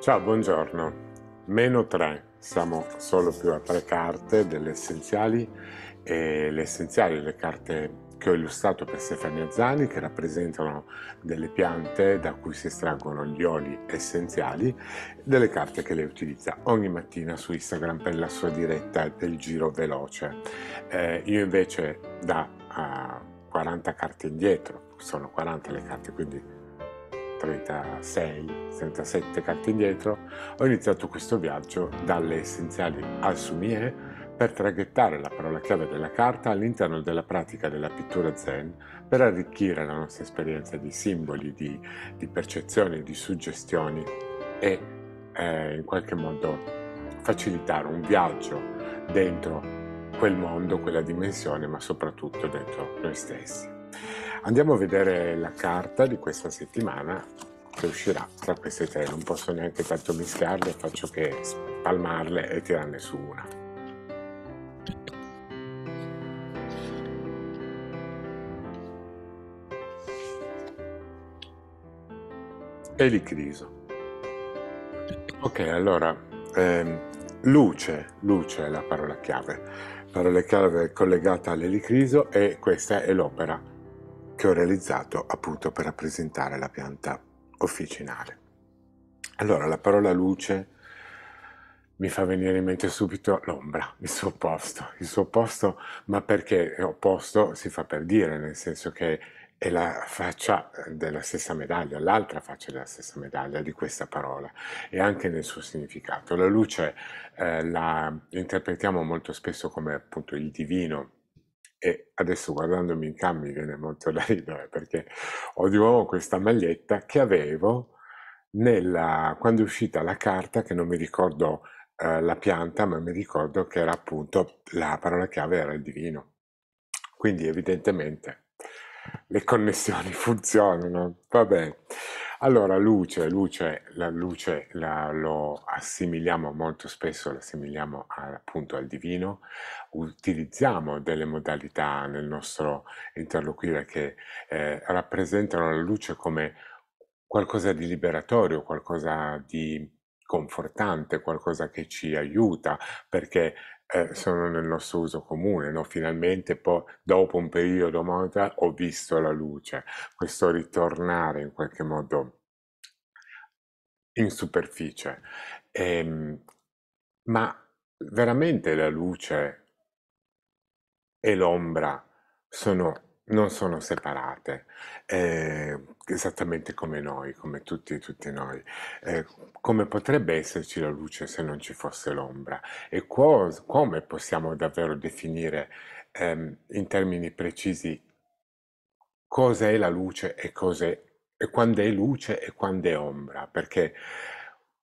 Ciao, buongiorno. Meno 3, siamo solo più a tre carte delle essenziali e le essenziali, le carte che ho illustrato per Stefania Zani che rappresentano delle piante da cui si estraggono gli oli essenziali, delle carte che lei utilizza ogni mattina su Instagram per la sua diretta del giro veloce. Eh, io invece da uh, 40 carte indietro, sono 40 le carte quindi 36, 37 carte indietro, ho iniziato questo viaggio dalle essenziali al sumie per traghettare la parola chiave della carta all'interno della pratica della pittura zen per arricchire la nostra esperienza di simboli, di, di percezioni, di suggestioni e eh, in qualche modo facilitare un viaggio dentro quel mondo, quella dimensione, ma soprattutto dentro noi stessi. Andiamo a vedere la carta di questa settimana che uscirà tra queste tre. Non posso neanche tanto mischiarle, faccio che spalmarle e tirarne su una. Elicriso. Ok, allora, ehm, luce, luce è la parola chiave. Parola chiave collegata all'elicriso e questa è l'opera che ho realizzato appunto per rappresentare la pianta officinale. Allora, la parola luce mi fa venire in mente subito l'ombra, il suo opposto, il suo opposto, ma perché opposto si fa per dire, nel senso che è la faccia della stessa medaglia, l'altra faccia della stessa medaglia di questa parola e anche nel suo significato. La luce eh, la interpretiamo molto spesso come appunto il divino, e adesso guardandomi in cam mi viene molto da ridere perché ho di nuovo questa maglietta che avevo nella, quando è uscita la carta che non mi ricordo eh, la pianta ma mi ricordo che era appunto la parola chiave era il divino. Quindi evidentemente le connessioni funzionano vabbè allora, luce, luce, la luce la, lo assimiliamo molto spesso, lo assimiliamo appunto al divino, utilizziamo delle modalità nel nostro interloquire che eh, rappresentano la luce come qualcosa di liberatorio, qualcosa di confortante, qualcosa che ci aiuta, perché eh, sono nel nostro uso comune, no? finalmente poi dopo un periodo ho visto la luce, questo ritornare in qualche modo in superficie. Ehm, ma veramente la luce e l'ombra sono non sono separate, eh, esattamente come noi, come tutti, tutti noi. Eh, come potrebbe esserci la luce se non ci fosse l'ombra? E co- come possiamo davvero definire ehm, in termini precisi cosa è la luce e, cos'è, e quando è luce e quando è ombra? Perché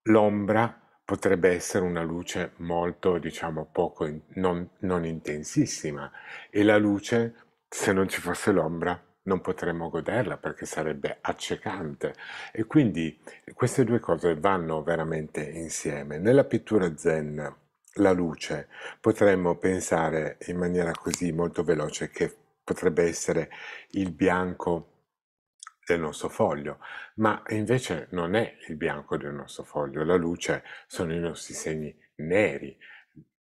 l'ombra potrebbe essere una luce molto, diciamo, poco, in- non, non intensissima e la luce se non ci fosse l'ombra non potremmo goderla perché sarebbe accecante e quindi queste due cose vanno veramente insieme. Nella pittura zen la luce potremmo pensare in maniera così molto veloce che potrebbe essere il bianco del nostro foglio, ma invece non è il bianco del nostro foglio, la luce sono i nostri segni neri,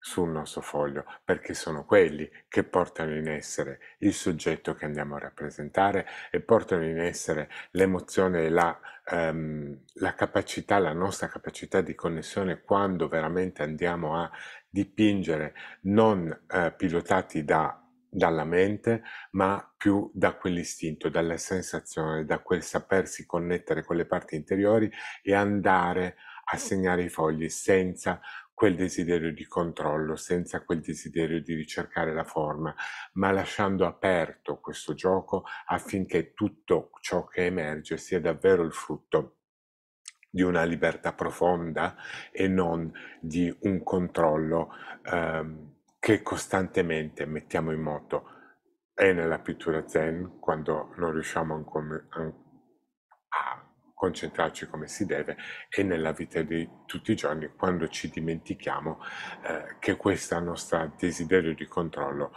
sul nostro foglio, perché sono quelli che portano in essere il soggetto che andiamo a rappresentare e portano in essere l'emozione e la, um, la capacità, la nostra capacità di connessione quando veramente andiamo a dipingere non uh, pilotati da dalla mente, ma più da quell'istinto, dalla sensazione, da quel sapersi connettere con le parti interiori e andare a segnare i fogli senza quel desiderio di controllo, senza quel desiderio di ricercare la forma, ma lasciando aperto questo gioco affinché tutto ciò che emerge sia davvero il frutto di una libertà profonda e non di un controllo ehm, che costantemente mettiamo in moto. È nella pittura zen quando non riusciamo a, a concentrarci come si deve e nella vita di tutti i giorni quando ci dimentichiamo eh, che questo nostro desiderio di controllo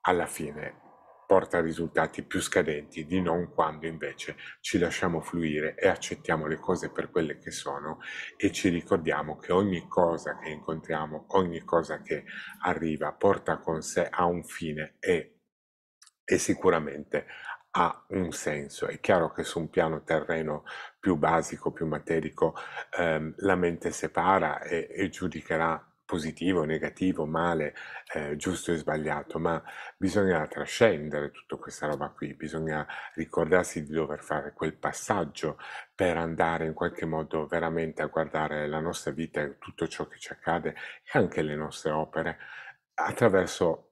alla fine porta risultati più scadenti di non quando invece ci lasciamo fluire e accettiamo le cose per quelle che sono e ci ricordiamo che ogni cosa che incontriamo, ogni cosa che arriva porta con sé a un fine e, e sicuramente ha un senso. È chiaro che su un piano terreno più basico, più materico, ehm, la mente separa e, e giudicherà positivo, negativo, male, eh, giusto e sbagliato, ma bisogna trascendere tutta questa roba qui, bisogna ricordarsi di dover fare quel passaggio per andare in qualche modo veramente a guardare la nostra vita e tutto ciò che ci accade e anche le nostre opere attraverso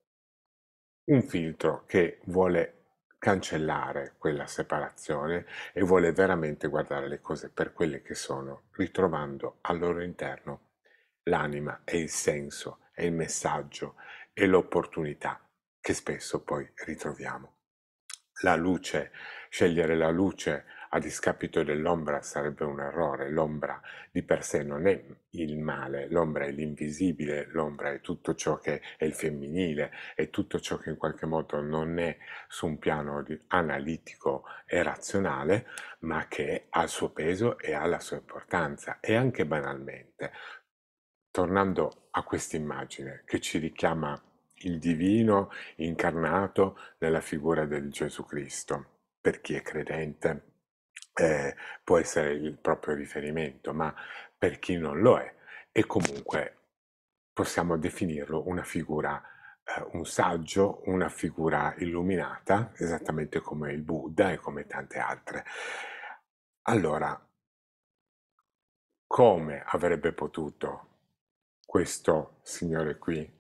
un filtro che vuole cancellare quella separazione e vuole veramente guardare le cose per quelle che sono, ritrovando al loro interno l'anima e il senso e il messaggio e l'opportunità che spesso poi ritroviamo. La luce, scegliere la luce a discapito dell'ombra sarebbe un errore, l'ombra di per sé non è il male, l'ombra è l'invisibile, l'ombra è tutto ciò che è il femminile, è tutto ciò che in qualche modo non è su un piano analitico e razionale, ma che ha il suo peso e ha la sua importanza. E anche banalmente tornando a questa immagine che ci richiama il divino incarnato nella figura del Gesù Cristo, per chi è credente eh, può essere il proprio riferimento, ma per chi non lo è, e comunque possiamo definirlo una figura, eh, un saggio, una figura illuminata, esattamente come il Buddha e come tante altre. Allora, come avrebbe potuto questo Signore qui,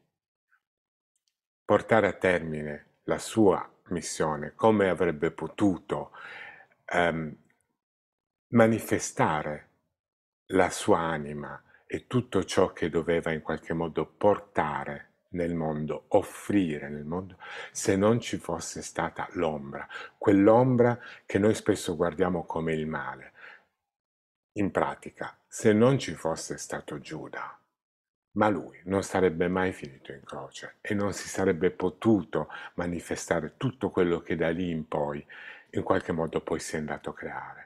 portare a termine la sua missione, come avrebbe potuto ehm, manifestare la sua anima e tutto ciò che doveva in qualche modo portare nel mondo, offrire nel mondo, se non ci fosse stata l'ombra, quell'ombra che noi spesso guardiamo come il male. In pratica, se non ci fosse stato Giuda, ma lui non sarebbe mai finito in croce e non si sarebbe potuto manifestare tutto quello che da lì in poi in qualche modo poi si è andato a creare.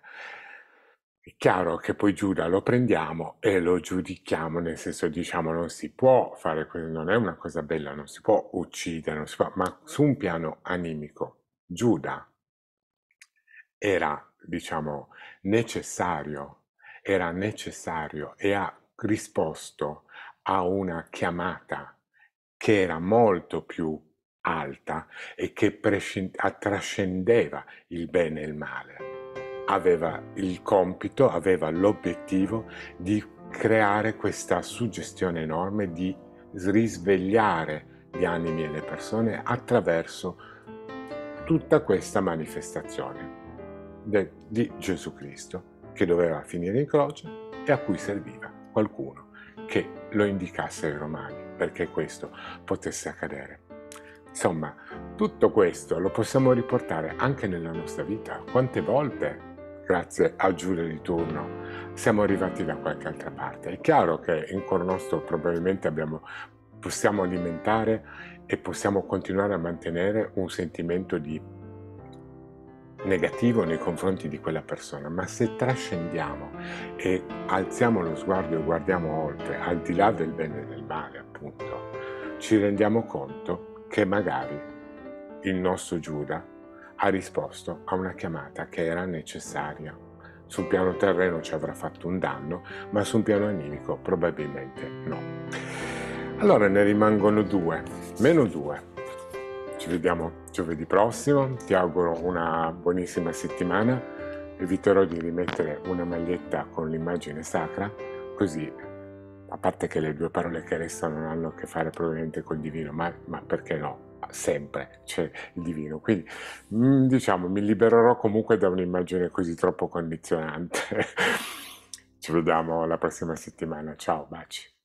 È chiaro che poi Giuda lo prendiamo e lo giudichiamo, nel senso diciamo non si può fare questo, non è una cosa bella, non si può uccidere, non si può, ma su un piano animico Giuda era, diciamo, necessario, era necessario e ha risposto a una chiamata che era molto più alta e che trascendeva il bene e il male. Aveva il compito, aveva l'obiettivo di creare questa suggestione enorme di risvegliare gli animi e le persone attraverso tutta questa manifestazione de, di Gesù Cristo che doveva finire in croce e a cui serviva qualcuno che lo indicasse ai romani perché questo potesse accadere. Insomma, tutto questo lo possiamo riportare anche nella nostra vita. Quante volte, grazie a Giulio di turno, siamo arrivati da qualche altra parte? È chiaro che in cuor nostro probabilmente abbiamo, possiamo alimentare e possiamo continuare a mantenere un sentimento di negativo nei confronti di quella persona, ma se trascendiamo e alziamo lo sguardo e guardiamo oltre, al di là del bene e del male, appunto, ci rendiamo conto che magari il nostro Giuda ha risposto a una chiamata che era necessaria. Sul piano terreno ci avrà fatto un danno, ma sul piano animico probabilmente no. Allora ne rimangono due, meno due. Ci vediamo giovedì prossimo, ti auguro una buonissima settimana, eviterò di rimettere una maglietta con l'immagine sacra, così a parte che le due parole che restano non hanno a che fare probabilmente col divino, ma, ma perché no? Sempre c'è il divino. Quindi mm, diciamo mi libererò comunque da un'immagine così troppo condizionante. Ci vediamo la prossima settimana. Ciao, baci.